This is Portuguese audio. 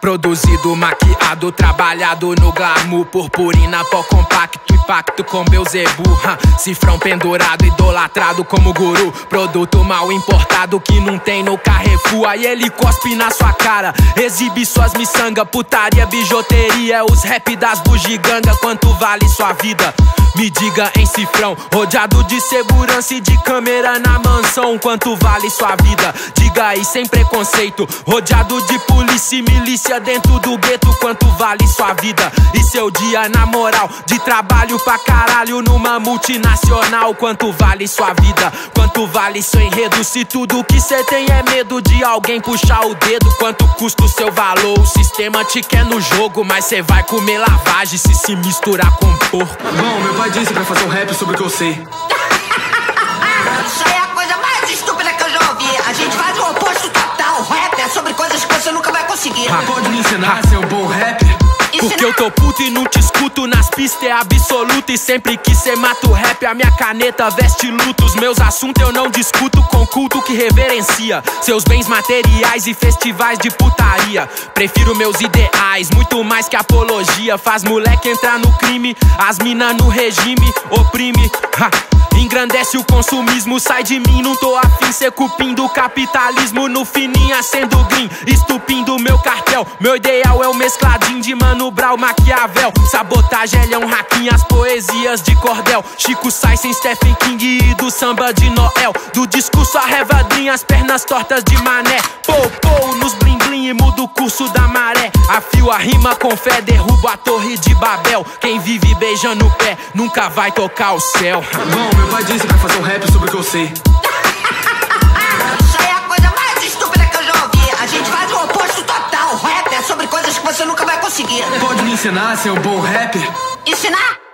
Produzido, maquiado, trabalhado no glamour Purpurina, pó compacto e pacto com Beuzebu Cifrão pendurado, idolatrado como guru. Produto mal importado que não tem no Carrefour. Aí ele cospe na sua cara, exibe suas miçanga Putaria, bijuteria, os rap das bugiganga Quanto vale sua vida? Me diga em cifrão, rodeado de segurança e de câmera na mansão. Quanto vale sua vida? Diga aí sem preconceito. Rodeado de polícia e milícia dentro do gueto. Quanto vale sua vida? E seu dia na moral? De trabalho pra caralho numa multinacional. Quanto vale sua vida? Quanto vale seu enredo? Se tudo que cê tem é medo de alguém puxar o dedo. Quanto custa o seu valor? O sistema te quer no jogo, mas cê vai comer lavagem se se misturar com porco. Bom, meu pai disse pra fazer um rap sobre o que eu sei. Isso aí é a coisa mais estúpida que eu já ouvi. A gente faz o oposto total. Rap é sobre coisas que você nunca vai conseguir. Ah, pode me ensinar a Porque eu tô puto e não te escuto nas pistas é absoluto E sempre que cê mata o rap, a minha caneta veste luto Os meus assuntos eu não discuto com culto que reverencia Seus bens materiais e festivais de putaria. Prefiro meus ideais, muito mais que apologia. Faz moleque entrar no crime, as mina no regime Oprime, ha. Engrandece o consumismo, sai de mim, não tô afim. Cê cupindo o capitalismo no fininho acendo green. Estupindo meu cartel, meu ideal é o mescladinho de Mano Brau, Maquiavel. Sabotagem, ele é um hacking, as poesias de cordel. Chico sai sem Stephen King e do samba de Noel. Do discurso a revadrinha, as pernas tortas de mané. Pou, pou, nos bling Afio a rima com fé, derrubo a torre de Babel Quem vive beijando o pé, nunca vai tocar o céu Bom, meu pai disse pra fazer um rap sobre o que eu sei. Isso aí é a coisa mais estúpida que eu já ouvi. A gente faz o oposto total. Rap é sobre coisas que você nunca vai conseguir. Pode me ensinar a ser um bom rapper? Ensinar?